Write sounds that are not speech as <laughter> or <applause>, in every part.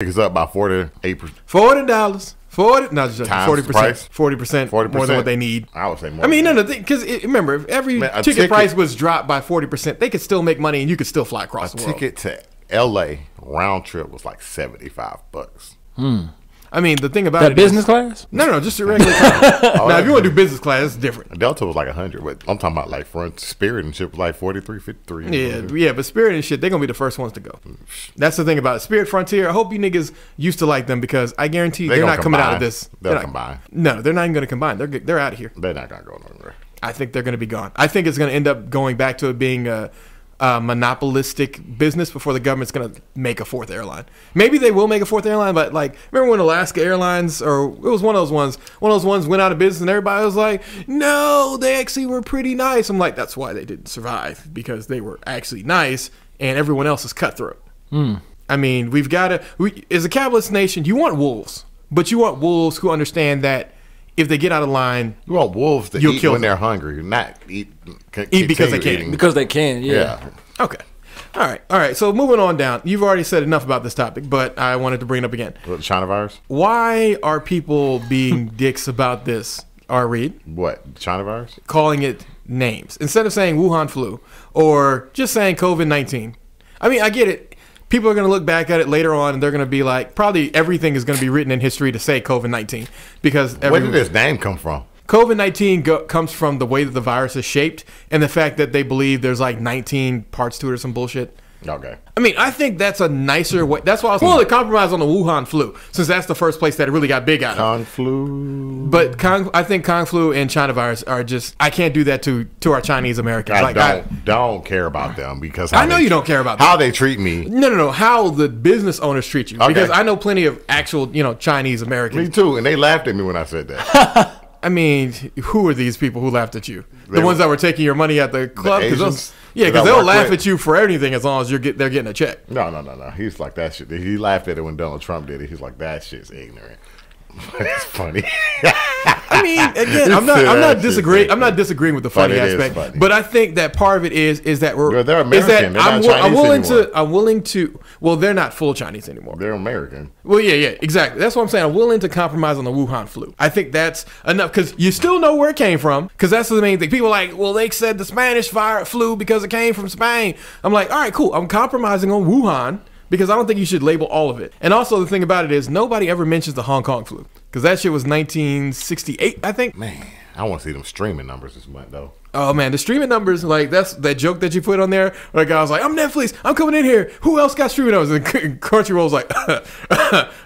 It's up by forty eight percent. Forty dollars. Forty, not just Times forty percent. Forty percent more than 40%? what they need. I would say more. I mean, than no, no, because remember, if every Man, ticket, ticket- price was dropped by forty percent, they could still make money, and you could still fly across A the world. ticket to L.A. round trip was like seventy five bucks. Hmm. I mean, the thing about That it business is- class? no, no, no, just a regular. <laughs> class. Oh, now, if you want to do business class, it's different. Delta was like hundred, but I'm talking about like front Spirit and shit was like 43, 53. Yeah, yeah, but Spirit and shit, they're gonna be the first ones to go. That's the thing about it. Spirit Frontier. I hope you niggas used to like them because I guarantee They they are gonna not coming out of this. They'll They're not- combine. No, they're not even gonna combine. They're they're out of here. They're not gonna go nowhere. I think they're gonna be gone. I think it's gonna end up going back to it being a, a monopolistic business before the government's gonna make a fourth airline. Maybe they will make a fourth airline, but like remember when Alaska Airlines or it was one of those ones, one of those ones went out of business and everybody was like, no, they actually were pretty nice. I'm like, that's why they didn't survive because they were actually nice and everyone else is cutthroat. Hmm. I mean, we've got to. We, as a capitalist nation, you want wolves, but you want wolves who understand that if they get out of line, You want wolves to You'll eat kill when them. they're hungry, not eat. Eat because they can. eating. Because they can, yeah. yeah. Okay. All right. All right. So moving on down. You've already said enough about this topic, but I wanted to bring it up again. What, China virus? Why are people being <laughs> dicks about this? R. Reed What China virus? calling it names instead of saying Wuhan flu or just saying COVID nineteen. I mean, I get it. People are going to look back at it later on, and they're going to be like, probably everything is going to be written in history to say COVID nineteen because Where did this name come from? COVID 19 go- comes from the way that the virus is shaped and the fact that they believe there's like 19 parts to it or some bullshit. Okay. I mean, I think that's a nicer way. That's why I was willing to hmm. compromise on the Wuhan flu, since that's the first place that it really got big out of. Kung flu. But Kong, I think Kong flu and China virus are just. I can't do that to to our Chinese Americans. I Like, don't don't care about them because I know they- you don't care about how they treat me. no, no, no. How the business owners treat you? Okay. Because I know plenty of actual, you know, Chinese Americans. Me too, and they laughed at me when I said that. <laughs> I mean, who are these people who laughed at you? The ones were- that were taking your money at the club? those- Asians yeah, because they'll laugh with. at you for anything as long as you're get, they're getting a check. no, no, no, no. He's like that shit. He laughed at it when Donald Trump did it. He's like that shit's ignorant. <laughs> it's funny. I mean, again, I'm not, I'm not disagreeing. I'm not disagreeing with the funny But aspect, funny. but I think that part of it is is that we're Well, they're American. They're I'm, I'm willing anymore. to I'm willing to well they're not full Chinese anymore. They're American. Well, yeah, yeah, exactly. That's what I'm saying. I'm willing to compromise on the Wuhan flu. I think that's enough because you still know where it came from. Because that's the main thing. People are like, well, they said the Spanish fire flu because it came from Spain. I'm like, all right, cool. I'm compromising on Wuhan because I don't think you should label all of it. And also, the thing about it is nobody ever mentions the Hong Kong flu because that shit was 1968, I think. Man, I want to see them streaming numbers this month though. Oh man, the streaming numbers, like that's that joke that you put on there. Where the guy was like, "I'm Netflix, I'm coming in here. Who else got streaming numbers?" And Crunchyroll's like, <laughs>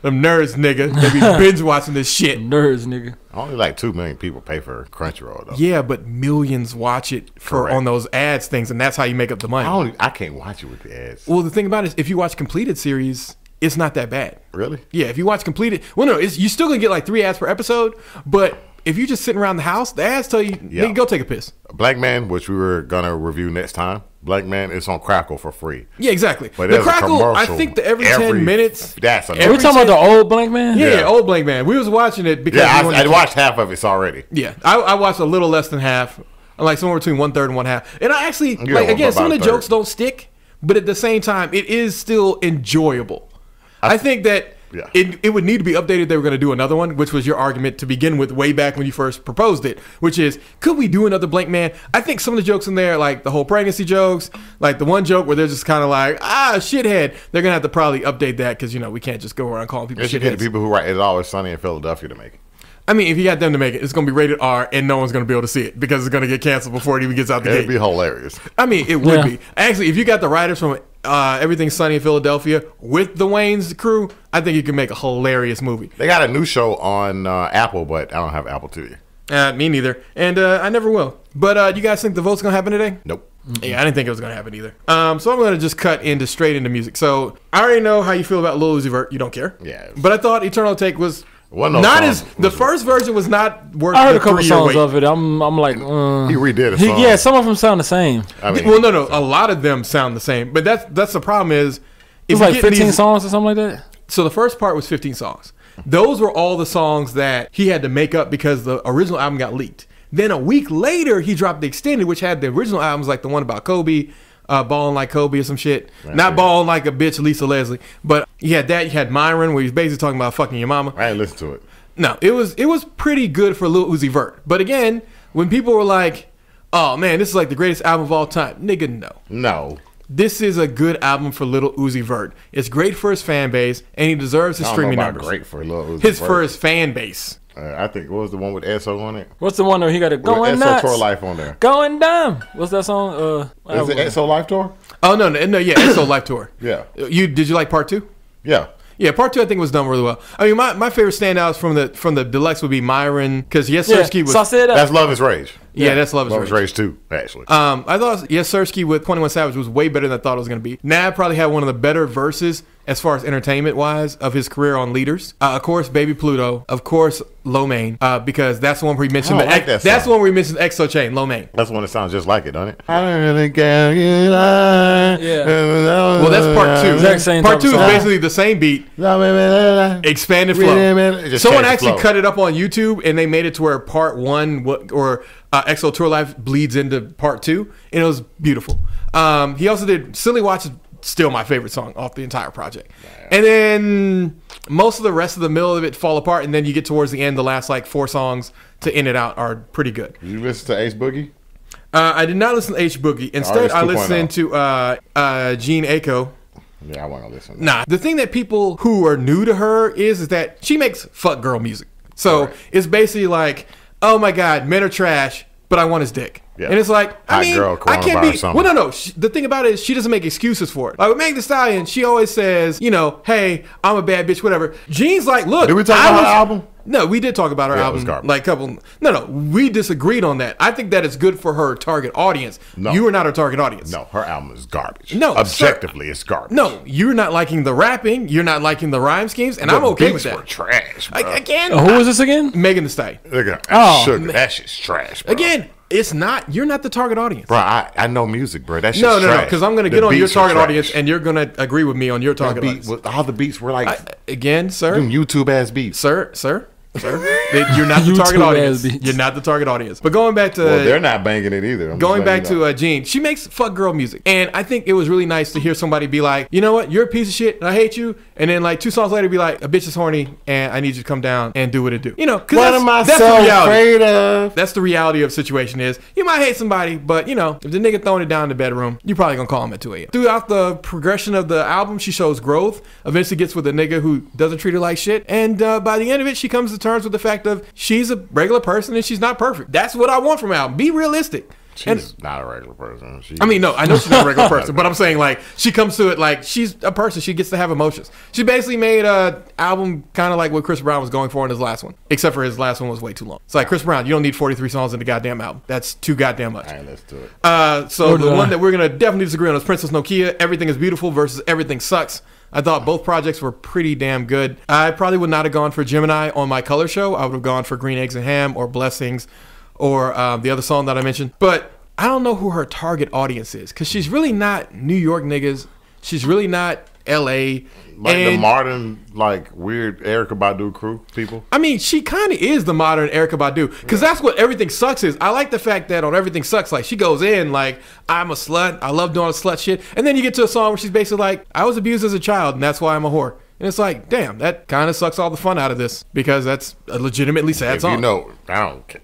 "Them nerds, nigga, they be <laughs> binge watching this shit." Nerds, nigga. Only like two million people pay for Crunchyroll though. Yeah, but millions watch it for Correct. on those ads things, and that's how you make up the money. I don't. I can't watch it with the ads. Well, the thing about it is, if you watch completed series, it's not that bad. Really? Yeah, if you watch completed, well, no, it's, you still gonna get like three ads per episode, but if you're just sitting around the house, the ads tell you, Yeah. nigga, go take a piss. Blank Man, which we were gonna review next time. Blank Man, it's on Crackle for free. Yeah, exactly. But the Crackle, I think the every, every- ten minutes. That's a- Are we every talking 10 about the old blank man? Yeah, Yeah. yeah, old Blank Man. We was watching it because Yeah, I, I watched half of it already. Yeah, I, I watched a little less than half, like somewhere between one third and one half. And I actually, Yeah, like again, some of the jokes don't stick, but at the same time, it is still enjoyable. I, think that Yeah. it, it would need to be updated. They were going to do another one, which was your argument to begin with, way back when you first proposed it. Which is, could we do another Blank Man? I think some of the jokes in there, like the whole pregnancy jokes, like the one joke where they're just kind of like, ah, shithead. They're gonna have to probably update that because you know we can't just go around calling people They should get shitheads. the people who write "It's Always Sunny in Philadelphia" to make it. I mean, if you got them to make it, it's going to be rated R, and no one's going to be able to see it because it's going to get canceled before it even gets out the It'd gate. be hilarious. I mean, it would Yeah. be. Actually, if you got the writers from uh, Everything Sunny in Philadelphia with the Wayans crew, I think you can make a hilarious movie. They got a new show on uh, Apple, but I don't have Apple TV. Uh, me neither, and uh, I never will. But uh, you guys think the vote's going to happen today? Nope. Yeah, I didn't think it was going to happen either. Um, so I'm going to just cut into straight into music. So I already know how you feel about Lil Uzi Vert. You don't care. Yeah. But I thought Eternal Atake was Wasn't no not as the first version was not worth. I heard the a couple songs wait. of it. I'm, I'm like, uh, He redid it. yeah, some of them sound the same. I mean, well, no, no. A lot of them sound the same, but that's that's the problem. Is if It's like 15 these- songs or something like that. So the first part was 15 songs. Those were all the songs that he had to make up because the original album got leaked. Then a week later, he dropped the extended, which had the original albums like the one about Kobe, uh, balling like Kobe or some shit. Right. Not balling like a bitch Lisa Leslie, but you had that. You had Myron, where he's basically talking about fucking your mama. I ain't listen to it. No, it was it was pretty good for Lil Uzi Vert. But again, when people were like, "Oh man, this is like the greatest album of all time," nigga, no. No. This is a good album for Little Uzi Vert. It's great for his fan base, and he deserves his streaming numbers. great for little. His for his fan base. Uh, I think what was the one with Esso on it? What's the one where he got it With going Esso nuts? Tour Life on there. Going dumb. What's that song? Uh, Is it Esso Life Tour? Oh no, no, no yeah, EXO <coughs> Life Tour. Yeah. You did you like part two? Yeah. Yeah, part two I think was done really well. I mean, my, my favorite standouts from the from the deluxe would be Myron because Yes yeah. Sirski was so I said that. That's Love is Rage. yeah, that's Love is Love Rage. is Rage 2, actually. Um, I thought Yes Sirski with Twenty One Savage was way better than I thought it was going to be. Nav probably had one of the better verses as far as entertainment wise of his career on Leaders. Uh, of course, Baby Pluto. Of course, Lo Mein. Uh, because that's the one where he mentioned I the like that that's the one where he mentioned Exo Chain. Lo Mein. That's one that sounds just like it, don't it? I don't really care. Yeah. Well, that's part two. Exact same part two is basically the same beat, expanded Wait a flow. minute. It just Someone actually flow. cut it up on YouTube and they made it to where part one or uh, EXO Tour Life bleeds into part two, and it was beautiful. Um, he also did Silly Watch is still my favorite song off the entire project, and then most of the rest of the middle of it fall apart, and then you get towards the end, the last like four songs to end it out are pretty good. You listen to Ace Boogie? Uh, I did not listen to H Boogie. Instead, I listened to uh, uh, Jhené Aiko. Yeah, I want to listen. Nah, the thing that people who are new to her is is that she makes fuck girl music. So Right. it's basically like, oh my god, men are trash, but I want his dick. Yeah. And it's like, I Hot mean, girl, I can't be. Well, no, no. She, the thing about it is, she doesn't make excuses for it. Like with Meg Thee Stallion, she always says, you know, hey, I'm a bad bitch, whatever. Jhené's like, look, Did we talk I about was- her album? No, we did talk about her Yeah, it album. was garbage. Like couple. No, no, we disagreed on that. I think that it's good for her target audience. No. You are not her target audience. No, her album is garbage. No, objectively, it's garbage. No, you're not liking the rapping. You're not liking the rhyme schemes, and The I'm okay with beats that. Were trash, bro. I- again, Uh, who was this again? Megan Thee Stallion. Look at that Oh, sugar. That shit's trash, bro. Again, it's not. You're not the target audience. bro. I, I know music, bro. That's shit's no, no, no. Because I'm going to The get on your target audience, and you're going to agree with me on your target beat, audience. with- all the beats were like I, again, sir, them YouTube ass beats. sir, sir, sir. you're not the target audience. ass. You're not the target audience. But going back to Well, they're not banging it either. I'm Going back to uh, Jhené, she makes fuck girl music, and I think it was really nice to hear somebody be like, you know what, you're a piece of shit, and I hate you, and then like two songs later, be like, a bitch is horny, and I need you to come down and do what it do. You know, because What that's, am I that's so the reality. afraid of? That's the reality of the situation is you might hate somebody, but you know, if the nigga throwing it down in the bedroom, you're probably gonna call him at 2 a.m. Throughout the progression of the album, she shows growth. Eventually gets with a nigga who doesn't treat her like shit. And uh, by the end of it, she comes to terms with the fact of she's a regular person and she's not perfect. That's what I want from an album. Be realistic. She's And not a regular person. She, I mean, no, I know she's not a regular <laughs> person, but I'm saying like she comes to it like she's a person. She gets to have emotions. She basically made a album kind of like what Chris Brown was going for in his last one, except for his last one was way too long. It's like Chris Brown, you don't need 43 songs in the goddamn album. That's too goddamn much. I ain't listen to it. Uh, so Or the did I? one that we're gonna definitely disagree on is Princess Nokia. Everything is beautiful versus Everything sucks. I thought both projects were pretty damn good. I probably would not have gone for Gemini on my color show. I would have gone for Green Eggs and Ham or Blessings or um, the other song that I mentioned. But I don't know who her target audience is because she's really not New York niggas. She's really not L.A. Like the modern, like weird Erykah Badu crew people. I mean, she kind of is the modern Erykah Badu because that's what everything sucks is. I like the fact that on everything sucks, like she goes in like I'm a slut. I love doing slut shit, and then you get to a song where she's basically like I was abused as a child, and that's why I'm a whore. And it's like, damn, that kind of sucks all the fun out of this because that's a legitimately sad If song. you know, I don't.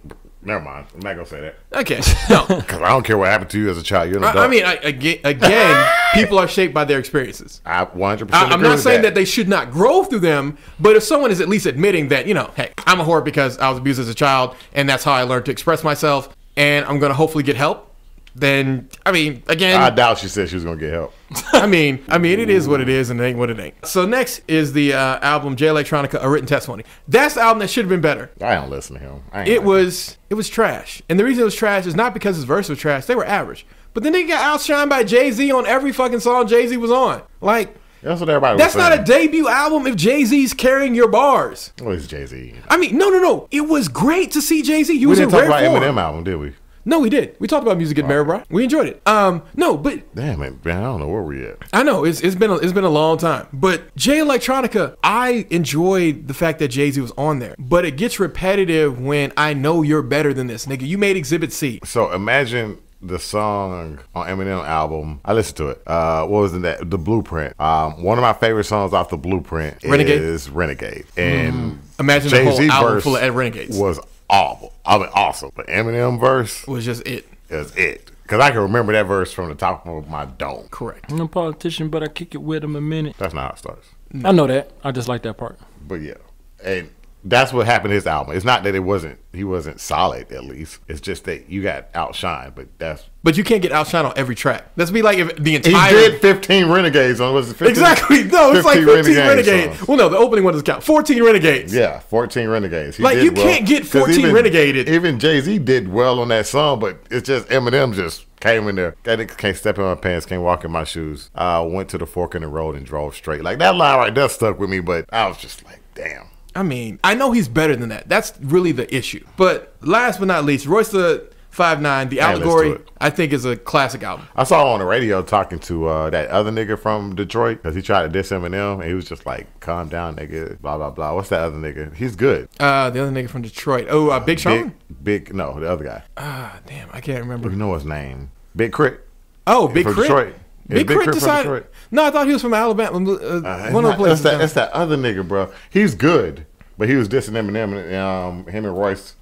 Never mind. I'm not gonna say that okay, <laughs> no, because I don't care what happened to you as a child. You're an I, adult. I mean, I, again, again, people are shaped by their experiences. I 100. percent I'm not saying that. they should not grow through them, but if someone is at least admitting that, you know, hey, I'm a whore because I was abused as a child, and that's how I learned to express myself, and I'm gonna hopefully get help, then I mean, again, I doubt she said she was gonna get help. I mean, I mean, it is what it is, and it ain't what it ain't. So next is the uh, album Jay Electronica: A Written Testimony. That's the album that should have been better. I don't listen to him. I ain't It was it was trash, and the reason it was trash is not because his verse was trash; they were average. But then they got outshined by Jay Z on every fucking song Jay Z was on. Like. That's what everybody. That's not a debut album if Jay Z's carrying your bars. What is Jay Z? I mean, no, no, no. It was great to see Jay Z. He We was didn't talk rare about form. Eminem album, did we? No, we did. We talked about Music to Be Murdered By. We enjoyed it. Um, no, but Damn it, man! I don't know where we at. I know it's, it's been a, it's been a long time. But Jay Electronica, I enjoyed the fact that Jay Z was on there. But it gets repetitive when I know you're better than this, nigga. You made Exhibit C. So imagine the song on Eminem album. I listened to it. Uh, what was in that? The Blueprint. Um, one of my favorite songs off the Blueprint Renegade? is Renegade, and Imagine the whole Jay-Z album full of Renegades. was awful. I mean, awesome. But Eminem verse was just it. is it because I can remember that verse from the top of my dome. Correct. I'm a politician, but I kick it with him a minute. That's not how it starts. I know that. I just like that part. But yeah, and that's what happened to his album. It's not that it wasn't he wasn't solid. At least it's just that you got outshined. But that's But you can't get outshined on every track. That's be like if the entire he did 15 renegades on was it 15? exactly no, it's like 15 renegades. songs. Well, no, the opening one doesn't count. 14 renegades. Yeah, 14 renegades. He Like, you well. can't get 14 even, renegaded. Even Jay Z did well on that song, but it's just Eminem just came in there. That nigga can't step in my pants, can't walk in my shoes. I went to the fork in the road and drove straight. Like that line right there stuck with me, but I was just like, damn. I mean, I know he's better than that. That's really the issue. But last but not least, Royce the Five Nine, the allegory. I think is a classic album. I saw on the radio talking to uh, that other nigga from Detroit because he tried to diss Eminem and he was just like, "Calm down, nigga." Blah blah blah. What's that other nigga? He's good. Uh, the other nigga from Detroit. Oh, uh, Big Sean. Big, big. No, the other guy. Ah, damn, I can't remember. You know his name? Big Crit. Oh, Big from Crit. Detroit. Big, Big Crit Crit from decided. Detroit. No, I thought he was from Alabama. Uh, Uh, one of the places. that, it's that other nigga, bro. He's good, but he was dissing Eminem and um, him and Royce.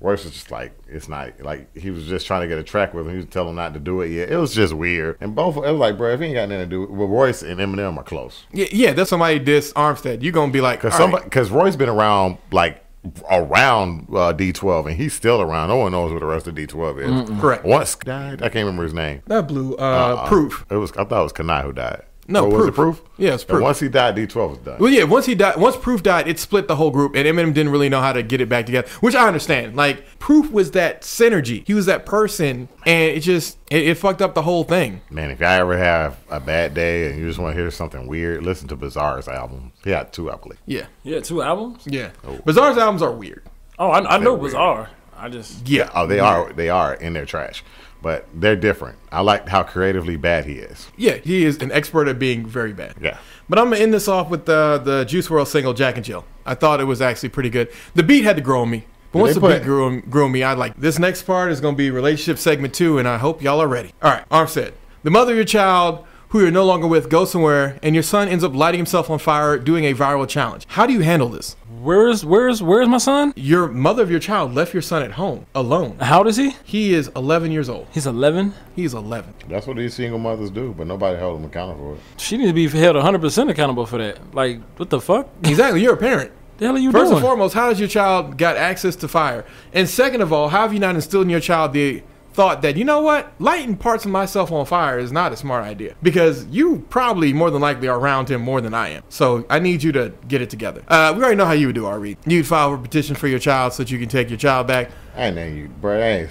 Royce was just like, it's not like he was just trying to get a track with him. He was telling him not to do it yet. It was just weird. And both, it was like, bro, if he ain't got nothing to do, well, Royce and Eminem are close yeah, yeah, that's somebody diss Armstead. You gonna be like, because right. somebody, because Royce been around like around uh, D12 and he's still around. No one knows who the rest of D12 is. Correct. Once died, I can't remember his name. that blue uh, proof. It was I thought it was Kanai who died. No, Or was it Proof. Proof? Yeah, it's proof. And once he died, D12 was done. Well, yeah. Once he died, once Proof died, it split the whole group, and Eminem didn't really know how to get it back together, which I understand. Like Proof was that synergy. He was that person, and it just it, it fucked up the whole thing. Man, if y'all ever have a bad day and you just want to hear something weird, listen to Bizarre's album. He had two, I believe. Yeah, Yeah, two albums. yeah. Oh. Bizarre's albums are weird. Oh, I, I know weird. Bizarre. I just Yeah. Oh, they are they are in their trash, but they're different. I like how creatively bad he is. Yeah, he is an expert at being very bad. Yeah. But I'm gonna end this off with the the Juice WRLD single "Jack and Jill." I thought it was actually pretty good. The beat had to grow on me, but once the beat grew on, grew on me, I like this next part is gonna be relationship segment two, and I hope y'all are ready. All right, Armstead, the mother of your child who you're no longer with goes somewhere, and your son ends up lighting himself on fire doing a viral challenge. How do you handle this? where's where's where's my son? Your mother of your child left your son at home alone. How old is he? He is 11 years old. He's 11. He's 11. That's what these single mothers do, but nobody held them accountable for it. She needs to be held 100 percent accountable for that. Like, what the fuck? Exactly. You're a parent. <laughs> The hell are you First doing? and foremost, how has your child got access to fire? And second of all, how have you not instilled in your child the thought that you know what, lighting parts of myself on fire is not a smart idea because you probably more than likely are around him more than I am. So I need you to get it together. Uh, we already know how you would do, Ari. You'd file a petition for your child so that you can take your child back. I name you, bro.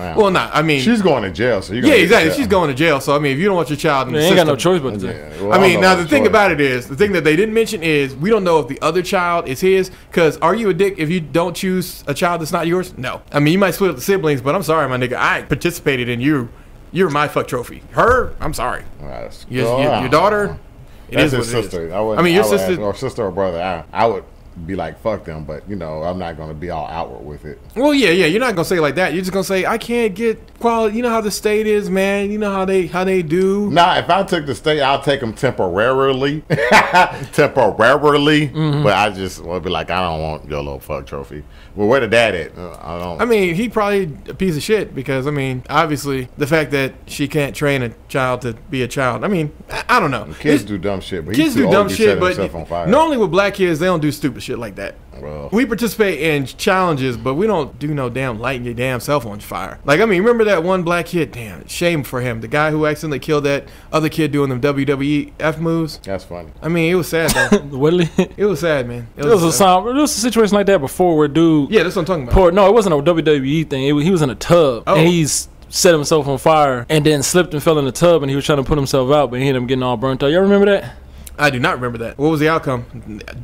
Ain't, I don't Well, not. I mean, she's going to jail, so you yeah, exactly. She's going to jail. So I mean, if you don't want your child in They the ain't got no choice but to. Yeah, well, I mean, don't now the thing choice. about it is, the thing that they didn't mention is we don't know if the other child is his. Because are you a dick if you don't choose a child that's not yours? No. I mean, you might split up the siblings, but I'm sorry, my nigga. I participated in you. You're my fuck trophy. Her, I'm sorry. That's- Your, well, your, your daughter, it That's is his what it is. sister. I, would, I mean, your I would sister. ask- or sister or brother. I, I would be like, fuck them, but you know, I'm not going to be all outward with it. Well, yeah, yeah. You're not gonna say like that. You're just gonna say, I can't get quality. You know how the state is, man. You know how they how they do. Nah, if I took the state, I'll take them temporarily, <laughs> temporarily. Mm-hmm. But I just will be like, I don't want your little fuck trophy. Well, where the dad at? Uh, I don't. I mean, he probably a piece of shit because I mean, obviously, the fact that she can't train a child to be a child. I mean, I, don't know. kids It's- do dumb shit, but kids do dumb shit, but on fire. normally with black kids, they don't do stupid shit like that. Well, We participate in challenges, but we don't do no damn lighting your damn cell phone fire. Like I mean, remember that one black kid? Damn, shame for him. The guy who accidentally killed that other kid doing them WWE F moves. that's funny. I mean, it was sad though. <laughs> Willie. it was sad, man. It There was a sound. There was a situation like that before where dude. Yeah, that's what I'm talking about. Poured, no, it wasn't a WWE thing. It, he was in a tub Oh. and he's set himself on fire and then slipped and fell in the tub and he was trying to put himself out, but he ended up getting all burnt out. Y'all remember that? I do not remember that. What was the outcome?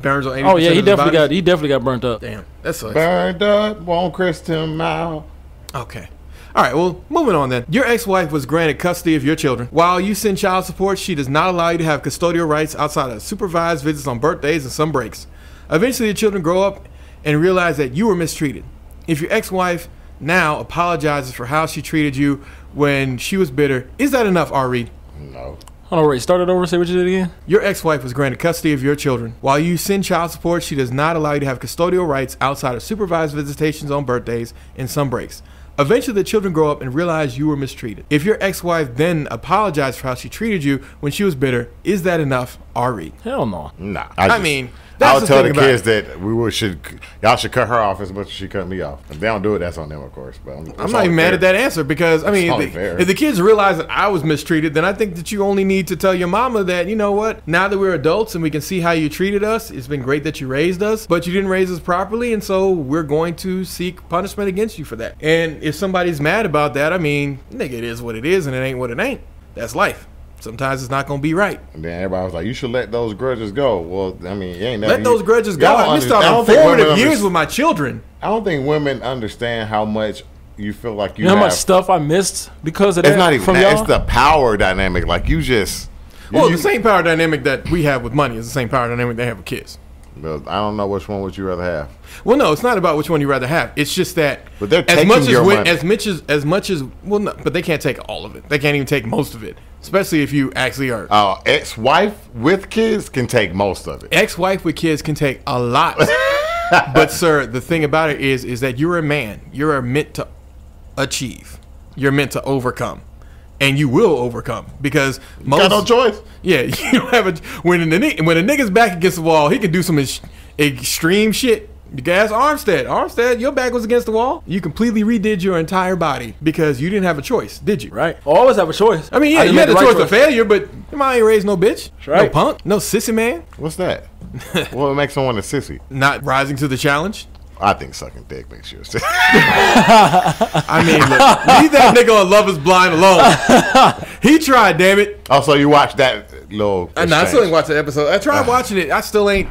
Burns on 80% Oh yeah, he of definitely got he definitely got burnt up. Damn, that sucks. Burned up, won't Kristen out. Okay. All right, well, moving on then. Your ex wife was granted custody of your children. While you send child support, she does not allow you to have custodial rights outside of supervised visits on birthdays and some breaks. Eventually, the children grow up and realize that you were mistreated. If your ex wife now apologizes for how she treated you when she was bitter. Is that enough, R. Reed? No. Hold on, wait. Start it over. Say what you did again. Your ex-wife was granted custody of your children. While you send child support, she does not allow you to have custodial rights outside of supervised visitations on birthdays and some breaks. Eventually, the children grow up and realize you were mistreated. If your ex-wife then apologized for how she treated you when she was bitter, is that enough, Ari? Hell no. Nah. I just- mean, I that's would the tell the kids it. that we would, should y'all should cut her off as much as she cut me off. If they don't do it, that's on them, of course. But I'm, I'm not even mad at that answer because I mean, if the, if the kids realize that I was mistreated, then I think that you only need to tell your mama that you know what. Now that we're adults and we can see how you treated us, it's been great that you raised us, but you didn't raise us properly, and so we're going to seek punishment against you for that. And if somebody's mad about that, I mean, nigga, it is what it is, and it ain't what it ain't. That's life. Sometimes it's not gonna be right. And then everybody was like, "You should let those grudges go." Well, I mean, you ain't never, Let those grudges go. I missed out on don't think women formative years with my children. I don't think women understand how much you feel like you, You know how have. much stuff I missed because of that it's not even from that. y'all. It's the power dynamic. Like you just. Well, you- the same power dynamic that we have with money is the same power dynamic they have with kids. Well, I don't know which one would you rather have. Well, no, it's not about which one you rather have. It's just that But they're as taking much as your wi- money. as much as as much as well, no, but they can't take all of it. They can't even take most of it, especially if you actually are. Uh, ex-wife with kids can take most of it. Ex-wife with kids can take a lot, <laughs> but sir, the thing about it is, is that you're a man. You're meant to achieve. You're meant to overcome, and you will overcome because most. Got no choice. Yeah, <laughs> you don't have a when the when a nigga's back against the wall, he can do some ex- extreme shit. You guys, Armstead, Armstead, your back was against the wall. You completely redid your entire body because you didn't have a choice, did you? right. Always have a choice. I mean, yeah, just you had made the right choice of failure, but your mom ain't raised no bitch, no punk, no sissy man, What's that? <laughs> what makes someone a sissy? not rising to the challenge. I think sucking dick makes you a sissy. <laughs> I mean, look, leave that nigga on Love Is Blind alone. he tried, damn it. Oh, also, you watched that little. I, know, I still ain't watched the episode. I tried uh-huh. watching it. I still ain't.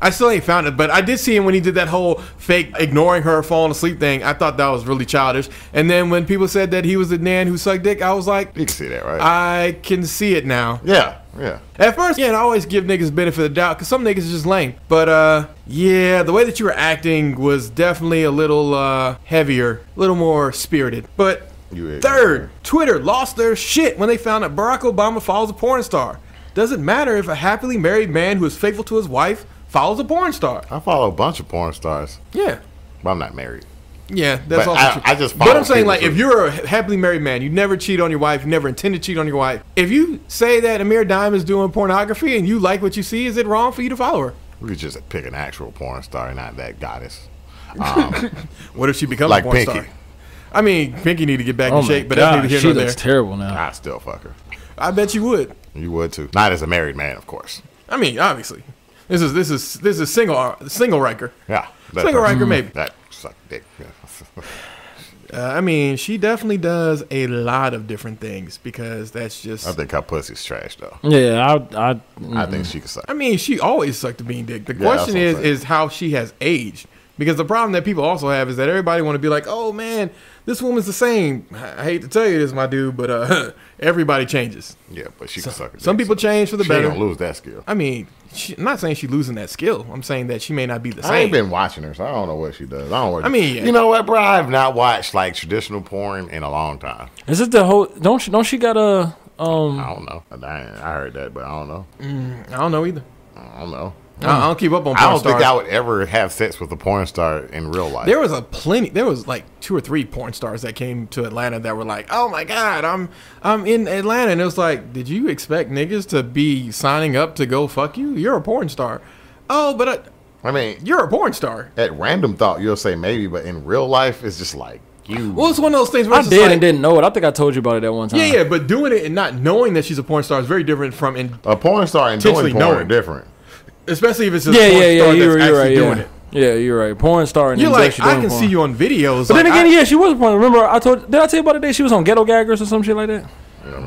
I still ain't found it, but I did see him when he did that whole fake ignoring her, falling asleep thing. I thought that was really childish. And then when people said that he was the man who sucked dick, I was like, You can see that, right? I can see it now. yeah, yeah. At first, yeah, I always give niggas benefit of the doubt because some niggas is just lame. But uh, yeah, the way that you were acting was definitely a little uh heavier, a little more spirited. But You third, Twitter lost their shit when they found that Barack Obama follows a porn star. Doesn't matter if a happily married man who is faithful to his wife follows a porn star. I follow a bunch of porn stars, Yeah. but I'm not married. Yeah, that's But also I, true. I just But I'm saying, like, who- if you're a happily married man, you never cheat on your wife, you never intend to cheat on your wife. If you say that Amir Dime is doing pornography and you like what you see, is it wrong for you to follow her? We could just pick an actual porn star, and not that goddess. <laughs> Um, what if she becomes Like a porn Pinky. star? I mean, Pinky need to get back Oh in shape, but that's God, neither here she nor there. looks terrible now. I still fuck her. I bet you would. You would too. Not as a married man, of course. I mean, obviously, this is this is this is single single Riker. Yeah. that Single person. Riker, maybe. That suck dick. <laughs> Uh, I mean, she definitely does a lot of different things because that's just. I think her pussy's trash though. Yeah, I, I, I think she can suck. I mean, she always sucked a bean dick. The Yeah, question is, is how she has aged. Because the problem that people also have is that everybody want to be like, oh man, this woman's the same. I hate to tell you this, my dude, but uh, <laughs> everybody changes. Yeah, but she can suck a Some people so change for the She ain't better. gonna lose that skill. I mean, she, I'm not saying she's losing that skill. I'm saying that she may not be the same. I ain't been watching her, so I don't know what she does. I don't. Know what, I mean, yeah. you know what, bro? I've not watched like traditional porn in a long time. is it the whole? Don't she? Don't she got a? Um, I don't know. I, I heard that, but I don't know. I don't know either. I don't know. I, I don't keep up on porn I don't stars. think I would ever have sex with a porn star in real life. There was a plenty. There was like two or three porn stars that came to Atlanta that were like, "Oh my god, I'm I'm in Atlanta," and it was like, "Did you expect niggas to be signing up to go fuck you? You're a porn star." Oh, but uh, I mean, you're a porn star. at random thought you'll say maybe, but in real life it's just like you. Well, it's one of those things where I did like, and didn't know it. I think I told you about it that one time. Yeah, yeah, but doing it and not knowing that she's a porn star is very different from, in, a porn star and doing Potentially porn are knowing. different. Especially if it's a yeah, porn yeah, yeah. star You're, that's you're actually right. doing Yeah. it. yeah, you're right. Porn star and You're then like, I can porn. see you on videos. But like, then again, I- yeah, she was a porn. Remember, I told. Did I tell you about the day she was on Ghetto Gaggers or some shit like that?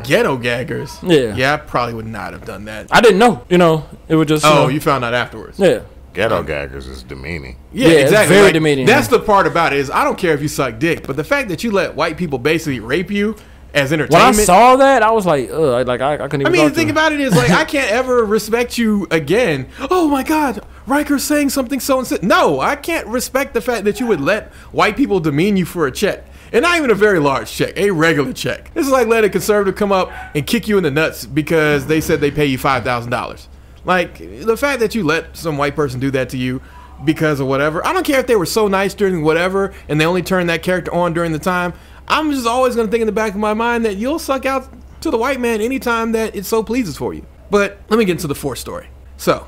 ghetto gaggers. Yeah. yeah, I probably would not have done that. I didn't know. You know, it was just. You oh, know, you found out afterwards. Yeah. Ghetto gaggers is demeaning. Yeah, Yeah, exactly. very Like, demeaning. That's the part about it is I don't care if you suck dick, but the fact that you let white people basically rape you as When I saw that, I was like, ugh, I- like I, I couldn't even I mean, the thing about it is like I <laughs> can't ever respect you again. Oh my God, Riker's saying something so insane. No, I can't respect the fact that you would let white people demean you for a check. And not even a very large check, a regular check. This is like letting a conservative come up and kick you in the nuts because they said they pay you $5,000. Like, the fact that you let some white person do that to you because of whatever, I don't care if they were so nice during whatever and they only turned that character on during the time. I'm just always going to think in the back of my mind that you'll suck out to the white man anytime that it so pleases for you. But let me get into the fourth story. So,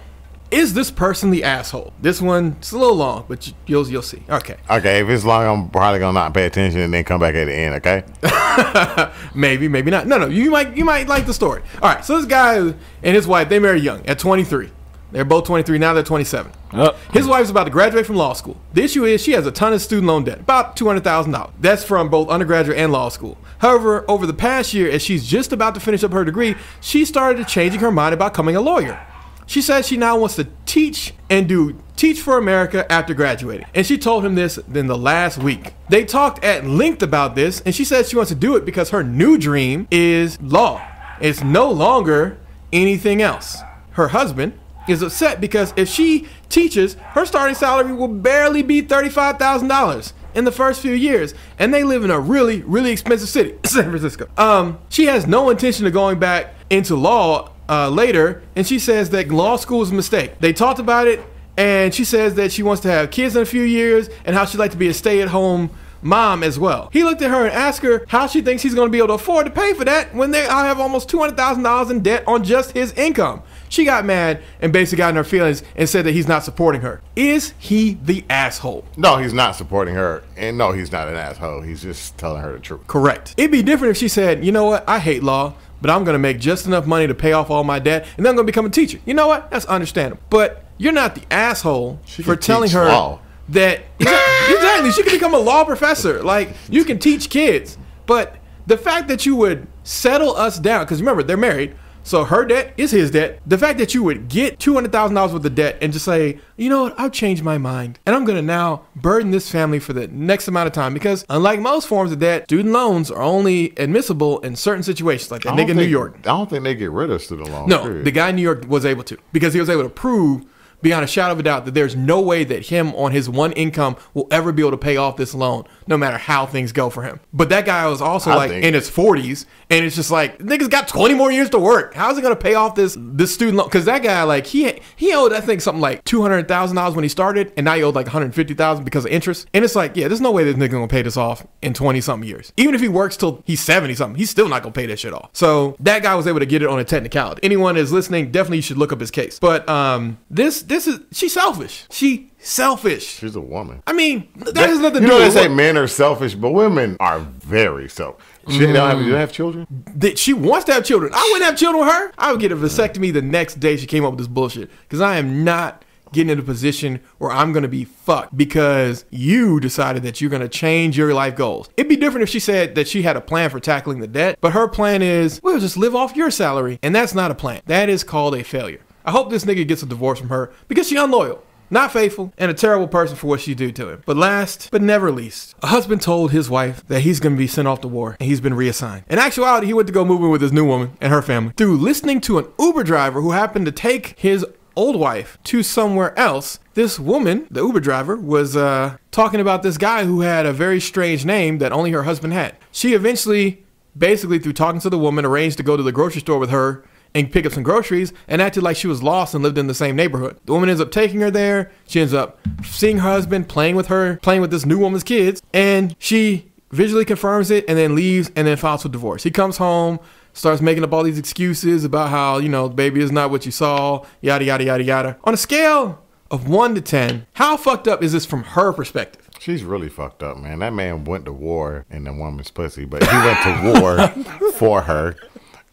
is this person the asshole? This one, it's a little long, but you- you'll you'll see. Okay, Okay, if it's long, I'm probably gonna not pay attention and then come back at the end. Okay. <laughs> maybe, maybe not. No, no, you might you might like the story. All right, so this guy and his wife they married young at 23. They're both 23 now. They're 27. Up. His wife's about to graduate from law school. The issue is she has a ton of student loan debt, about $200,000. That's from both undergraduate and law school. However, over the past year, as she's just about to finish up her degree, she started changing her mind about becoming a lawyer. She says she now wants to teach and do Teach for America after graduating. And she told him this in the last week. They talked at length about this, and she says she wants to do it because her new dream is law. It's no longer anything else. Her husband is upset because if she teaches, her starting salary will barely be $35,000 in the first few years. And they live in a really, really expensive city, <laughs> San Francisco. Um, she has no intention of going back into law uh, later, and she says that law school is a mistake. They talked about it, and she says that she wants to have kids in a few years and how she'd like to be a stay at home mom as well. He looked at her and asked her how she thinks he's going to be able to afford to pay for that when they have almost $200,000 in debt on just his income. She got mad and basically got in her feelings and said that he's not supporting her. Is he the asshole? No, he's not supporting her, and no, he's not an asshole. He's just telling her the truth. Correct. It'd be different if she said, you know what, I hate law, but I'm going to make just enough money to pay off all my debt, and then I'm going to become a teacher. You know what? That's understandable. But you're not the asshole She for telling her law. that. <laughs> Exactly, exactly. She can become a law professor. Like, you can teach kids. But the fact that you would settle us down, because remember, they're married. So her debt is his debt. The fact that you would get two hundred thousand dollars worth of debt and just say, you know what, I've changed my mind, and I'm gonna now burden this family for the next amount of time because unlike most forms of debt, student loans are only admissible in certain situations, like that I nigga don't in New think- York. I don't think they get rid of student loans. No, period. the guy in New York was able to because he was able to prove beyond a shadow of a doubt that there's no way that him on his one income will ever be able to pay off this loan, no matter how things go for him. But that guy was also I like think- in his 40s, and it's just like niggas got 20 more years to work. How's he gonna pay off this this student loan? Because that guy like he he owed I think something like two hundred thousand dollars when he started, and now he owed like one hundred fifty thousand because of interest. And it's like yeah, there's no way this nigga gonna pay this off in 20 something years. Even if he works till he's 70 something, he's still not gonna pay that shit off. So that guy was able to get it on a technicality. Anyone is listening, definitely should look up his case. But um, this this is she's selfish. She selfish. She's a woman. I mean, that has nothing to you do know they say men are selfish, but women are very selfish. She don't have, mm. you don't have children? that she wants to have children. I wouldn't have children with her. I would get a vasectomy the next day she came up with this bullshit. Because I am not getting in a position where I'm going to be fucked because you decided that you're going to change your life goals. It'd be different if she said that she had a plan for tackling the debt, but her plan is, we'll just live off your salary. And that's not a plan. That is called a failure. I hope this nigga gets a divorce from her because she unloyal. Not faithful and a terrible person for what she do to him. But last but never least, a husband told his wife that he's to be sent off to war and he's been reassigned. In actuality, he went to go moving with his new woman and her family through listening to an Uber driver who happened to take his old wife to somewhere else. This woman, the Uber driver, was uh, talking about this guy who had a very strange name that only her husband had. She eventually, basically through talking to the woman, arranged to go to the grocery store with her and pick up some groceries and acted like she was lost and lived in the same neighborhood. The woman ends up taking her there. She ends up seeing her husband playing with her, playing with this new woman's kids, and she visually confirms it and then leaves and then files for divorce. He comes home, starts making up all these excuses about how, you know, baby is not what you saw, yada, yada, yada, yada. On a scale of 1 to 10, how fucked up is this from her perspective? She's really fucked up, man. That man went to war in the woman's pussy, but he went to war <laughs> for her.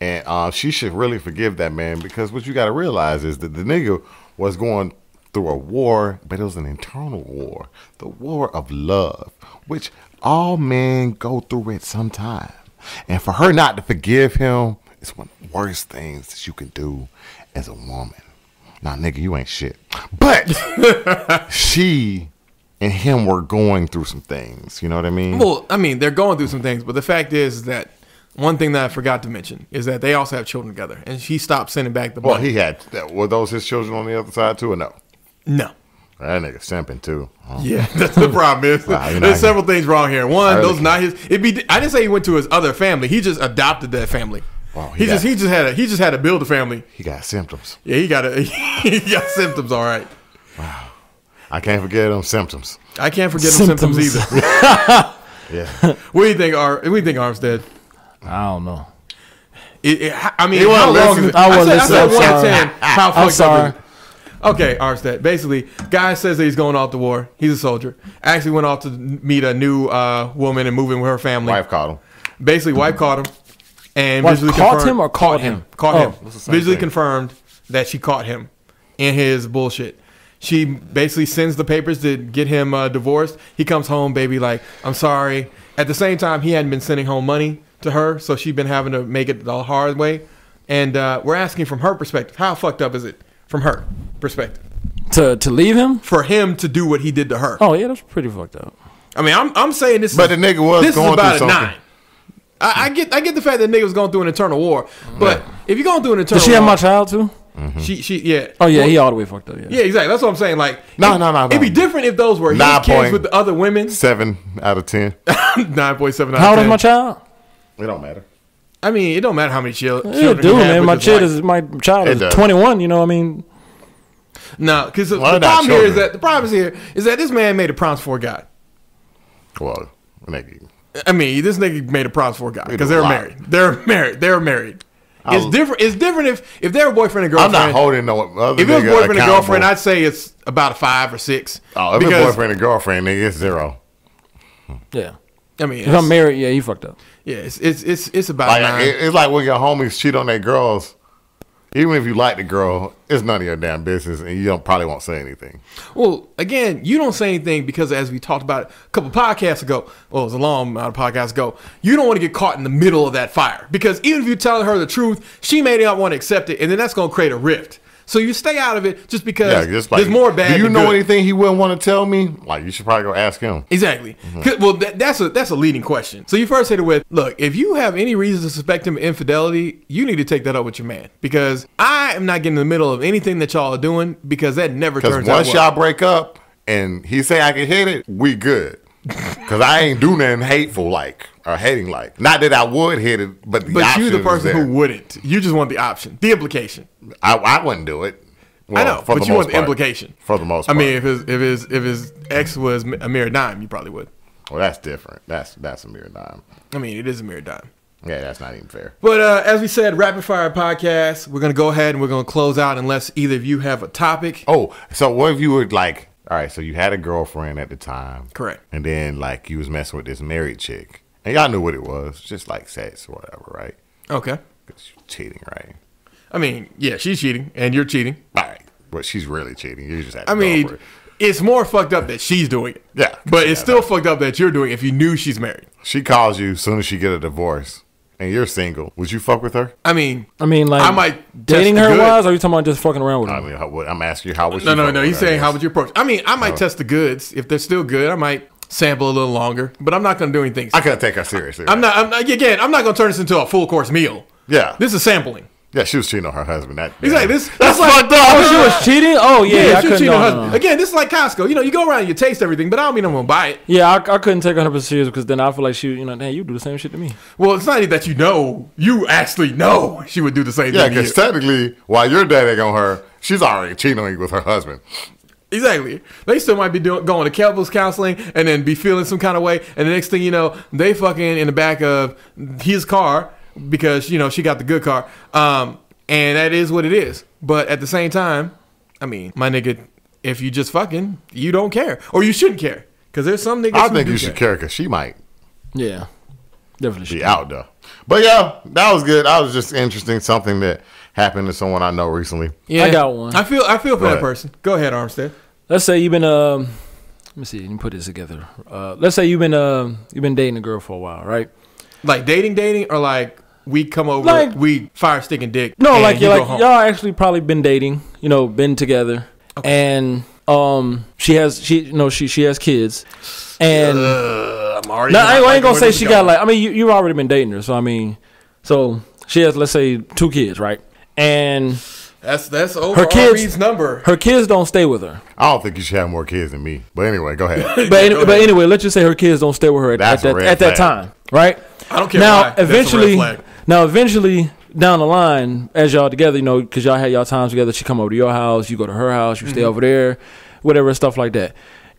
And uh, she should really forgive that man because what you got to realize is that the nigga was going through a war, but it was an internal war, the war of love, which all men go through at some time. And for her not to forgive him is one of the worst things that you can do as a woman. Now, nigga, you ain't shit. But <laughs> she and him were going through some things. You know what I mean? Well, I mean, they're going through some things, but the fact is that one thing that I forgot to mention is that they also have children together, and she stopped sending back the Well, money. he had. Were those his children on the other side too, or no? No. That nigga simping too. Oh. Yeah, <laughs> that's the problem. Is <laughs> Wow, there's not- several things wrong here. One, I those really- not his. It'd be. I didn't say he went to his other family. He just adopted that family. Wow, he he just he just had a he just had to build a family. He got symptoms. Yeah, he got a <laughs> he got symptoms. All right. Wow, I can't forget them symptoms. I can't forget them symptoms, Symptoms. either. Yeah. what do you think? Ar- What do you think, Armstead? I don't know. It, it, I mean, He wasn't how long? listening. Is, I I, wasn't said, I listening. said I'm one to sorry. ten. How I'm fucked sorry. up is it? Okay, Armstead. Basically, guy says that he's going off to war. He's a soldier. Actually, went off to meet a new uh, woman and moving with her family. Wife caught him. Basically, wife caught him and Wife visually caught confirmed, him or caught him? Caught Oh. him. It's the same Visually thing. confirmed that she caught him in his bullshit. She basically sends the papers to get him uh, divorced. He comes home, baby, like I'm sorry. At the same time, he hadn't been sending home money to her, so she's been having to make it the hard way. And uh, we're asking from her perspective, how fucked up is it from her perspective To to leave him? for him to do what he did to her? Oh yeah, that's pretty fucked up. I mean, I'm I'm saying this. But is, the nigga was this going is about through a something. nine. I, I get I get the fact that nigga was going through an internal war, but if you're going through an internal, Does she have my child too? She she yeah. Oh yeah, Well, he all the way fucked up. Yeah. yeah exactly. That's what I'm saying. Like No, it- no, no, no. It'd be different if those were his Nine kids with the other women. Seven out of ten. <laughs> Nine point seven. How old is my child? It don't matter. I mean, it don't matter how many chil- children. Yeah, do, dude, had man. My his child wife. is my child is 21. You know, what I mean, no, because the, the they're not problem here is that the problem is here is that this man made a promise for God. Well, nigga. I mean, this nigga made a promise for God He because they're married. They're married. They're married. It's I'll- different. It's different if if they're a boyfriend and girlfriend. I'm girlfriend. not holding no other If it was boyfriend and girlfriend, I'd say it's about a five or six. Oh, if it's boyfriend and girlfriend, nigga, it's zero. yeah. I mean, If I'm married, yeah, he fucked up. Yeah, it's it's it's, it's about Like it, it's like when your homies cheat on their girls. Even if you like the girl, it's none of your damn business, and you don't probably won't say anything. well, again, you don't say anything because, as we talked about a couple podcasts ago, well, it was a long amount of podcasts ago. You don't want to get caught in the middle of that fire because even if you're telling her the truth, she may not want to accept it, and then that's going to create a rift. So you stay out of it just because Yeah, just like there's more bad. Do you know good. anything he wouldn't want to tell me? Like you should probably go ask him. Exactly. Mm-hmm. Well, that, that's a that's a leading question. So you first hit it with, look, if you have any reason to suspect him of infidelity, you need to take that up with your man because I am not getting in the middle of anything that y'all are doing because that never turns out once well. y'all break up and he say I can hit it, we good. Because I ain't do nothing hateful like or hating like. Not that I would hit it, but the But you're the person who wouldn't. You just want the option, the implication. I, I wouldn't do it. Well, I know, but you want the part. implication. For the most I mean, if his if his if his ex was a mere dime, you probably would. well, that's different. That's that's a mere dime. I mean, it is a mere dime. Yeah, that's not even fair. But uh, as we said, rapid fire podcast. We're gonna go ahead and we're gonna close out unless either of you have a topic. Oh, so what if you would like, all right, so you had a girlfriend at the time. Correct. And then like you was messing with this married chick. And y'all knew what it was, just like sex or whatever, right? Okay. Because you're cheating, right? I mean, yeah, she's cheating and you're cheating. All right. But she's really cheating. You just had I mean, it. it's more fucked up that she's doing it. Yeah. But it's Yeah, still fucked up that you're doing it if you knew she's married. She calls you as soon as she get a divorce and you're single. Would you fuck with her? I mean, I mean, like, I might dating her the goods. wise, or are you talking about just fucking around with her? I mean, how, what, I'm asking you, how would no, you no, fuck no. with He's saying how would you approach? I mean, I might uh-huh. test the goods if they're still good. I might sample a little longer, but I'm not going to do anything. I couldn't take her seriously. I'm right? not. I'm not. Again, I'm not going to turn this into a full course meal. Yeah. This is sampling. Yeah, she was cheating on her husband. That, Exactly. This That's like, fucked up. Oh, she was <laughs> cheating. Oh yeah, Yeah, I she couldn't. cheating on her husband. no. Again, this is like Costco. You know, you go around and you taste everything, but I don't mean I'm going to buy it. Yeah, I, I couldn't take her 100 serious because then I feel like she, you know, damn, you do the same shit to me. Well, it's not even that you know. You actually know she would do the same Yeah, thing. to because technically, while you're dating on her, she's already cheating on you with her husband. Exactly. They still might be doing going to couples counseling and then be feeling some kind of way, and the next thing you know, they fucking in the back of his car because you know she got the good car. Um, and that is what it is. But at the same time, I mean, my nigga, if you just fucking, you don't care, or you shouldn't care, because there's some niggas. I who think do you should care because she might Yeah, definitely. be Should. out though. But yeah, that was good. That was just interesting. Something that happened to someone I know recently. Yeah, I got one. I feel I feel for that person. Go ahead, Armstead. Let's say you've been um, let me see, let me put this together. Uh, let's say you've been um, you've been dating a girl for a while, right? Like dating, dating, or like we come over, Like- we fire stick and dick. No, and like you you're go like home. y'all actually probably been dating, you know, been together, and um, she has she you know she she has kids, and Uh, I'm already. no, not I, I liking ain't gonna say she is got like I mean you you've already been dating her, so I mean, so she has let's say two kids, right? And That's that's over Her kids- Reed's number. Her kids don't stay with her. I don't think you should have more kids than me. But anyway, go ahead. <laughs> But, any- but anyway, let's just say her kids don't stay with her at, at that, at that time, right? I don't care Now, why. That's a red eventually, flag. Now eventually down the line, as y'all together, you know, because y'all had y'all times together, she come over to your house, you go to her house, you Mm-hmm. stay over there, whatever stuff like that,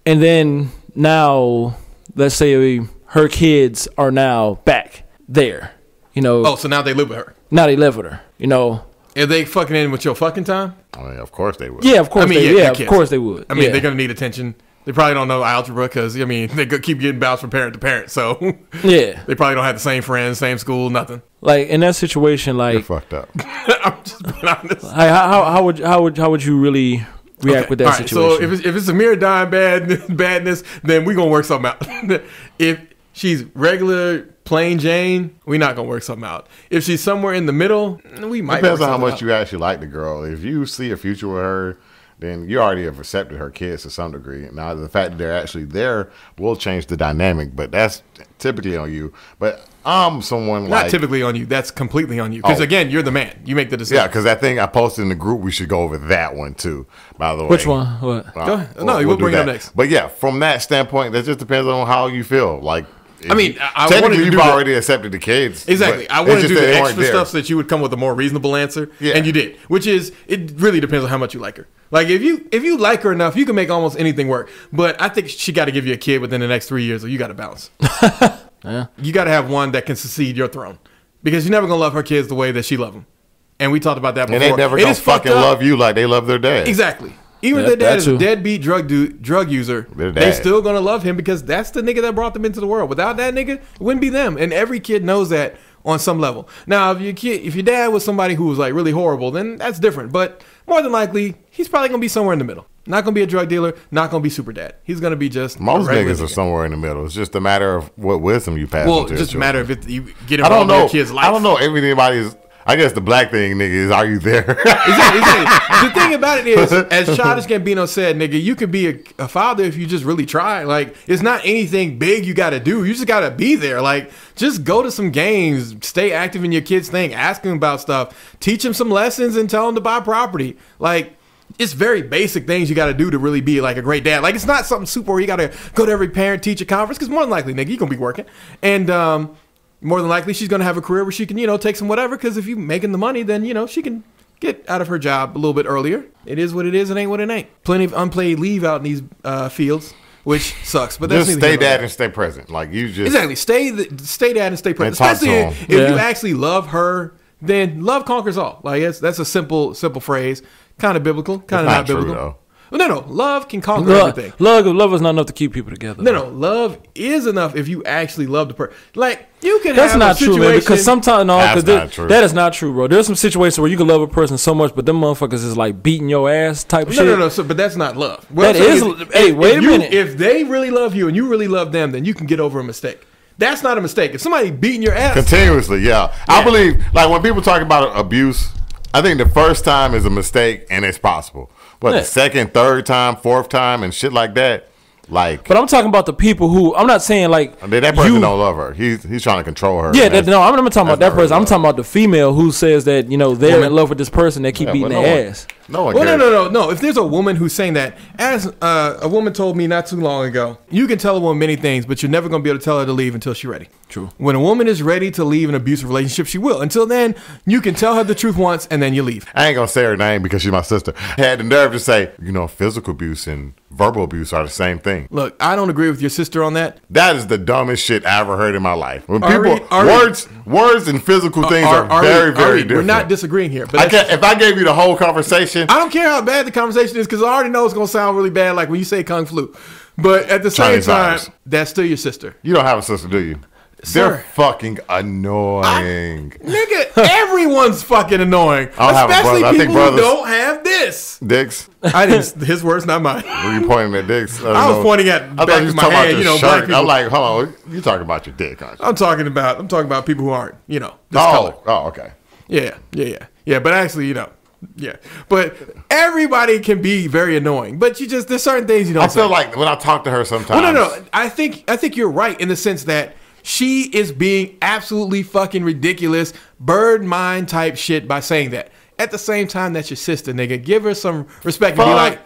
and then now, let's say her kids are now back there, you know. Oh, so now they live with her. Now they live with her, you know. Are they fucking in with your fucking time? I mean, of course they would. Yeah, of course I mean, they. yeah, Yeah, of course they would. I mean, yeah. they're gonna need attention. They probably don't know algebra because I mean <laughs> they keep getting bounced from parent to parent, so <laughs> yeah, they probably don't have the same friends, same school, nothing. like in that situation, You're like fucked up. <laughs> I'm just being honest. Hey, how, how how would how would how would you really react Okay, with that all right, situation? So if it's, if it's a mere dime bad badness, then we gonna work something out. if she's regular plain Jane, we not gonna work something out. If she's somewhere in the middle, we might. Depends work on how much out. you actually like the girl. If you see a future with her, then you already have accepted her kids to some degree. Now, the fact that they're actually there will change the dynamic, but that's typically on you. But I'm someone like. Not like typically on you. That's completely on you. Because Oh. again, you're the man. You make the decision. yeah, because that thing I posted in the group, we should go over that one too. By the way, Which one? What? Uh, Go ahead. No, we'll do bring it up next. But yeah, from that standpoint, that just depends on how you feel. Like, if I mean, you- I- I wanted technically to you've do the- already accepted the kids. Exactly. I it's want to do the they weren't extra stuff so that you would come with a more reasonable answer, Yeah. and you did. Which is, it really depends on how much you like her. Like if you if you like her enough, you can make almost anything work. But I think she got to give you a kid within the next three years, or you got to bounce. <laughs> You got to have one that can succeed your throne, because you're never gonna love her kids the way that she love them. And we talked about that before. and they never It gonna fucking love you like they love their dad. Exactly. Even Yeah, if their dad that is a deadbeat drug du- drug user, they dad. still gonna love him because that's the nigga that brought them into the world. Without that nigga, it wouldn't be them. And every kid knows that on some level. Now, if your kid, if your dad was somebody who was like really horrible, then that's different. But more than likely, he's probably gonna be somewhere in the middle. Not gonna be a drug dealer. Not gonna be super dad. He's gonna be just Most regular niggas are nigga. somewhere in the middle. It's just a matter of what wisdom you pass. Well, on it your just a matter children. if it, you get I don't involved in know. your kid's life. I don't know. Everybody's. I guess the black thing, nigga, is are you there? <laughs> Exactly, exactly. the <laughs> thing about it is, as Childish Gambino said, nigga, you can be a, a father if you just really try. Like, it's not anything big you got to do. You just got to be there. Like, just go to some games, stay active in your kid's thing, ask them about stuff, teach them some lessons, and tell them to buy property. Like, it's very basic things you got to do to really be like a great dad. Like, it's not something super where you got to go to every parent teacher conference because more than likely, nigga, you're gonna be working, and um, more than likely she's gonna have a career where she can, you know, take some whatever. Because if you're making the money, then you know she can get out of her job a little bit earlier. It is what it is. It ain't what it ain't. Plenty of unpaid leave out in these uh, fields, which sucks. But that's just stay here dad there. and stay present. Like you just Exactly. Stay the, stay dad and stay present. talk to Especially him. if, if you actually love her, then love conquers all. Like that's that's a simple simple phrase. Kind of biblical. Kind of not not, true, biblical. though. Well, no, no. Love can conquer love, everything. love, love is not enough to keep people together. No, no. Love is enough if you actually love the person. Like you can. That's have not a true, man. Because sometimes no, That's because not true. that is not true, bro. There's some situations where you can love a person so much, but them motherfuckers is like beating your ass type of No, shit. no, no. So, but that's not love. What That I'm saying is- hey, wait a you- minute. If they really love you and you really love them, then you can get over a mistake. That's not a mistake. If somebody beating your ass, continuously. Yeah. I believe like when people talk about abuse, I think the first time is a mistake and it's possible. But the second, third time, fourth time, and shit like that, like But I'm talking about the people who I'm not saying like that that person you- don't love her. He's he's trying to control her. Yeah, that, no, I'm not talking about that person. I'm talking about the female who says that you know they're in love with this person. They keep Yeah, beating well, their no one- ass. No one Well, no, cares. no, no, no. If there's a woman who's saying that, as uh, a woman told me not too long ago, you can tell a woman many things, but you're never going to be able to tell her to leave until she's ready. True. When a woman is ready to leave an abusive relationship, she will. Until then, you can tell her the truth once, and then you leave. I ain't gonna say her name because she's my sister. Had the nerve to say, you know, physical abuse and verbal abuse are the same thing. Look, I don't agree with your sister on that. That is the dumbest shit I ever heard in my life. When people Ari- words words and physical things are, very very different. We're not disagreeing here, but I can't, if I gave you the whole conversation, I don't care how bad the conversation is because I already know it's gonna sound really bad, like when you say kung flu. But at the same Chinese time, virus. that's still your sister, you don't have a sister, do you? Sir. They're fucking annoying. nigga. everyone's fucking annoying, I don't have a especially brother. I think people who brothers- don't have this. Dicks. I didn't. His words, not mine. Were you pointing at dicks? I was pointing at I back thought you was my talking about hand, your you know, shirt. black people. I'm like, hold on, you talking about your dick, aren't you? I'm talking about. I'm talking about people who aren't, you know, this Oh, color. oh, okay. Yeah, yeah, yeah, yeah. But actually, you know, yeah. But everybody can be very annoying. But you just there's certain things you don't. I feel say. like when I talk to her sometimes. Well, no, no. I think I think you're right in the sense that she is being absolutely fucking ridiculous, bird mind type shit by saying that. at the same time, that's your sister, nigga. Give her some respect and be like,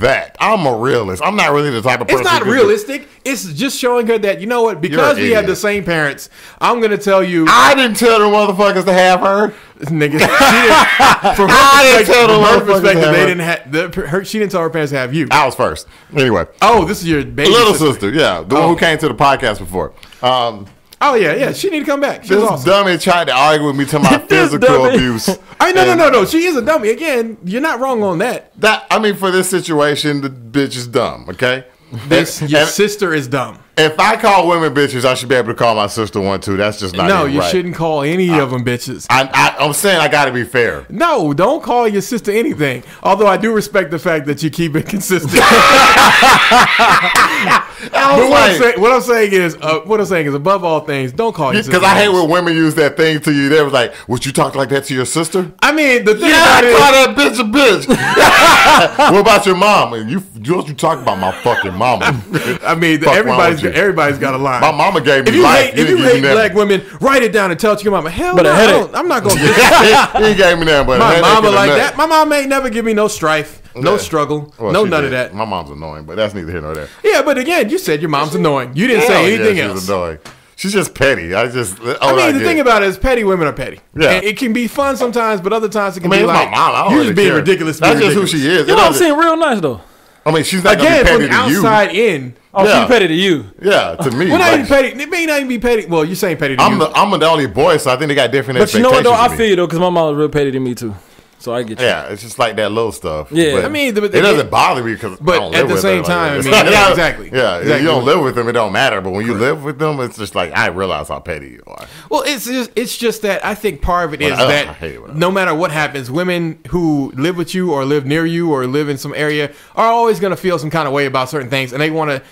that. I'm a realist. I'm not really the type of person. it's not realistic. It's just showing her that you know what, because we have the same parents. I'm gonna tell you, I didn't tell the motherfuckers to have her. Nigga. She <laughs> didn't, from her I didn't perspective, tell the her perspective, they didn't have. The, her, she didn't tell her parents to have you. I was first. Anyway, Oh, this is your baby little sister. sister, yeah, the one who came to the podcast before. Um, Oh yeah, yeah. She need to come back. She's this awesome. dummy tried to argue with me to my <laughs> physical abuse. I no no no no. She is a dummy. Again, you're not wrong on that. That I mean, for this situation, the bitch is dumb. Okay. This And- your and sister is dumb. If I call women bitches, I should be able to call my sister one too. That's just not no, you right. shouldn't call any of them bitches. I, I, I'm saying I got to be fair. No, don't call your sister anything. Although I do respect the fact that you keep it consistent. But <laughs> what, I'm saying, what I'm saying is, uh, what I'm saying is, above all things, don't call your sister. because I hate when women use that thing to you. They was like, "Would you talk like that to your sister?" I mean, the thing Yeah, about I call that bitch a bitch. <laughs> what about your mom? And you, you, you talk about my fucking mama. <laughs> I mean, Fuck everybody's with everybody's got a line. My mama gave me if you life. hate, if you didn't hate black nothing. women, write it down and tell it to your mama. Hell But no, a I headache. I'm not gonna. <laughs> he gave me that, but my headache mama like that. My mom ain't never give me no strife, no Yeah. struggle, Well, no none did. of that. My mom's annoying, but that's neither here nor there. Yeah, but again, you said your mom's annoying. You didn't Hell say yeah, anything she's else. annoying. She's just petty. I just. I mean, the get. thing about it is, petty women are petty. Yeah. And it can be fun sometimes, but other times it I can mean, be like my mom. I don't you really just being care. ridiculous. That's being just who she is. You know, mom doesn't- seem real nice though. I mean, she's not Again, from be the petty to you. outside in. Oh, Yeah. she petty to you. Yeah, to me. Well, not like, even petty. It may not even be petty. Well, you're saying petty to I'm you. the I'm the only boy, so I think they got different But you know what though? I feel you though, because my mom was real petty to me too. So I get you. Yeah, it's just like that little stuff. Yeah. But I mean, the- it doesn't bother me because. But at the same time, I <laughs> mean, yeah, exactly. Yeah, Exactly. you don't live with them, it don't matter. But when you live with them, it's just like I realize how petty you are. Well, it's just it's just that I think part of it is Well, that it no matter what happens, women who live with you or live near you or live in some area are always going to feel some kind of way about certain things, and they want to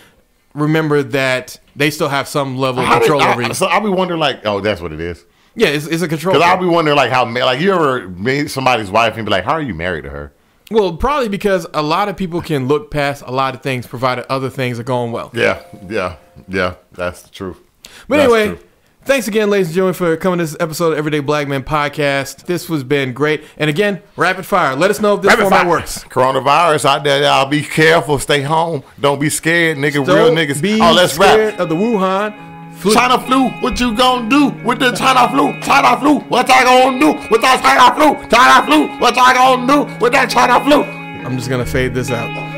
remember that they still have some level of did- control I- over you. So I'll be wondering, like, oh, that's what it is. Yeah, it's, it's a control. Because I'll be wondering, like, how like you ever meet somebody's wife and be like, how are you married to her? well, probably because a lot of people can look past a lot of things, provided other things are going well. Yeah, yeah, yeah. That's the truth. But That's anyway, true. thanks again, ladies and gentlemen, for coming to this episode of Everyday Black Men Podcast. This has been great. And again, rapid fire. Let us know if this Rapid format fire. works. Coronavirus out there, y'all be careful. Stay home. Don't be scared, nigga. Real Don't niggas. Be oh, let's scared rap. of the Wuhan flu. China flu, what you gonna do with the China flu? China flu, what I gonna do with that China flu? China flu, what I gonna do with that China flu? I'm just gonna fade this out.